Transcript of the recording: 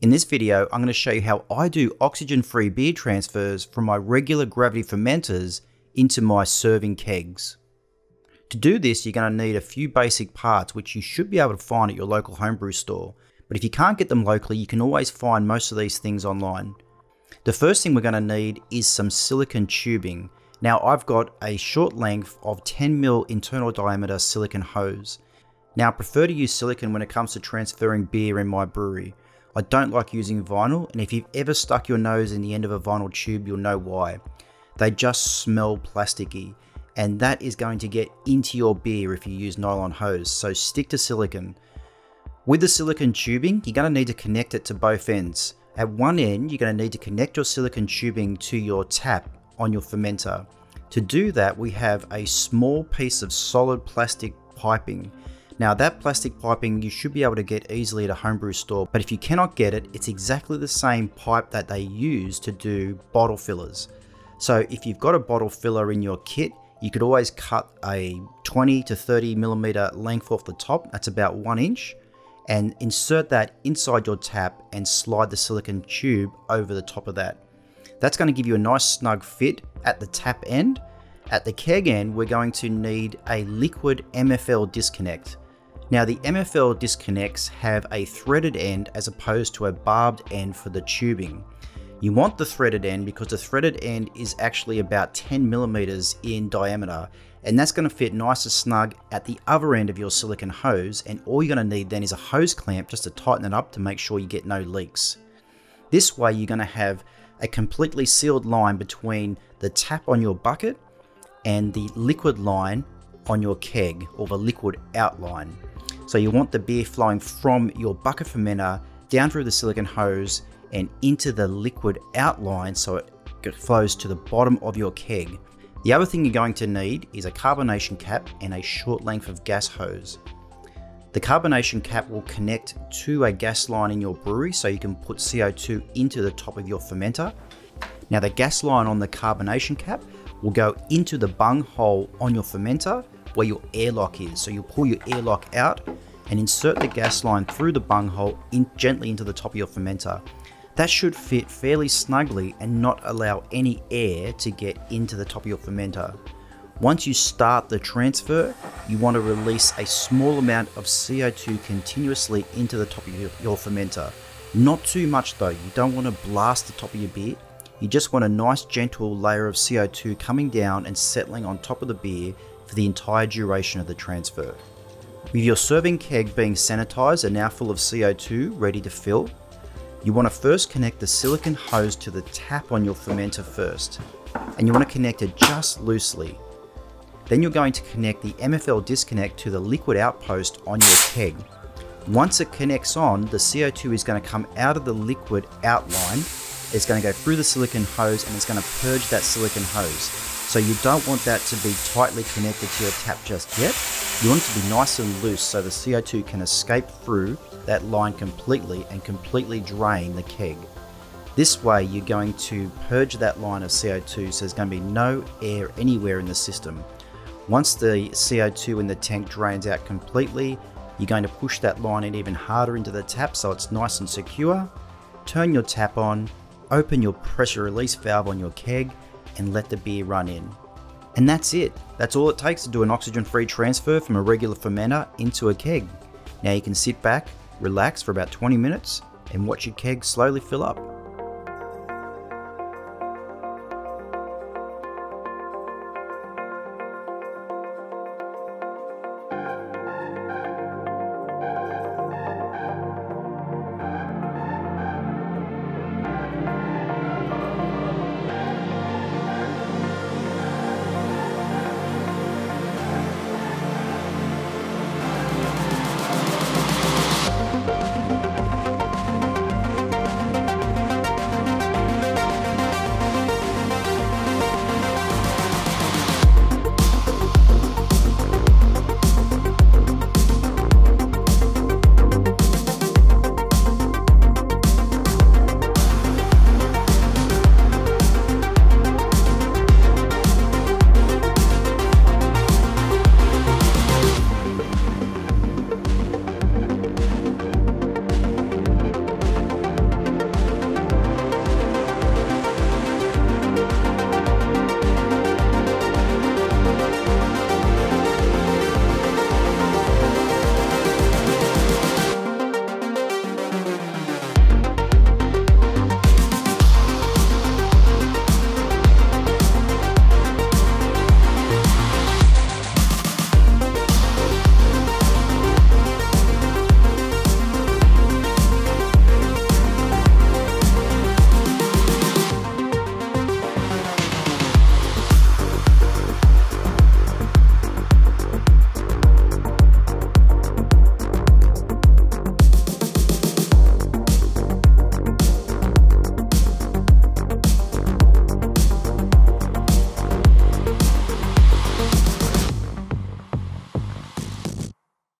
In this video, I'm going to show you how I do oxygen-free beer transfers from my regular gravity fermenters into my serving kegs. To do this, you're going to need a few basic parts which you should be able to find at your local homebrew store. But if you can't get them locally, you can always find most of these things online. The first thing we're going to need is some silicon tubing. Now I've got a short length of 10mm internal diameter silicon hose. Now I prefer to use silicon when it comes to transferring beer in my brewery. I don't like using vinyl and if you've ever stuck your nose in the end of a vinyl tube you'll know why. They just smell plasticky and that is going to get into your beer if you use nylon hose, so stick to silicon. With the silicon tubing, you're going to need to connect it to both ends. At one end, you're going to need to connect your silicon tubing to your tap on your fermenter. To do that, we have a small piece of solid plastic piping. Now that plastic piping you should be able to get easily at a homebrew store, but if you cannot get it, it's exactly the same pipe that they use to do bottle fillers. So if you've got a bottle filler in your kit, you could always cut a 20 to 30 millimeter length off the top, that's about one inch, and insert that inside your tap and slide the silicon tube over the top of that. That's going to give you a nice snug fit at the tap end. At the keg end, we're going to need a liquid MFL disconnect. Now the MFL disconnects have a threaded end as opposed to a barbed end for the tubing. You want the threaded end because the threaded end is actually about 10 millimeters in diameter and that's going to fit nice and snug at the other end of your silicon hose and all you're going to need then is a hose clamp just to tighten it up to make sure you get no leaks. This way you're going to have a completely sealed line between the tap on your bucket and the liquid line on your keg or the liquid outline. So you want the beer flowing from your bucket fermenter down through the silicon hose and into the liquid outline so it flows to the bottom of your keg. The other thing you're going to need is a carbonation cap and a short length of gas hose. The carbonation cap will connect to a gas line in your brewery so you can put CO2 into the top of your fermenter. Now the gas line on the carbonation cap will go into the bung hole on your fermenter where your airlock is. So you'll pull your airlock out and insert the gas line through the bung hole in, gently into the top of your fermenter. That should fit fairly snugly and not allow any air to get into the top of your fermenter. Once you start the transfer, you want to release a small amount of CO2 continuously into the top of your, your fermenter. Not too much though, you don't want to blast the top of your beer. You just want a nice gentle layer of CO2 coming down and settling on top of the beer for the entire duration of the transfer. With your serving keg being sanitized and now full of CO2 ready to fill, you want to first connect the silicon hose to the tap on your fermenter first, and you want to connect it just loosely. Then you're going to connect the MFL disconnect to the liquid outpost on your keg. Once it connects on, the CO2 is going to come out of the liquid outline, it's going to go through the silicon hose and it's going to purge that silicon hose. So you don't want that to be tightly connected to your tap just yet. You want it to be nice and loose so the CO2 can escape through that line completely and completely drain the keg. This way you're going to purge that line of CO2 so there's going to be no air anywhere in the system. Once the CO2 in the tank drains out completely, you're going to push that line in even harder into the tap so it's nice and secure. Turn your tap on, open your pressure release valve on your keg and let the beer run in. And that's it. That's all it takes to do an oxygen free transfer from a regular fermenter into a keg. Now you can sit back, relax for about 20 minutes, and watch your keg slowly fill up.